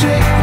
shake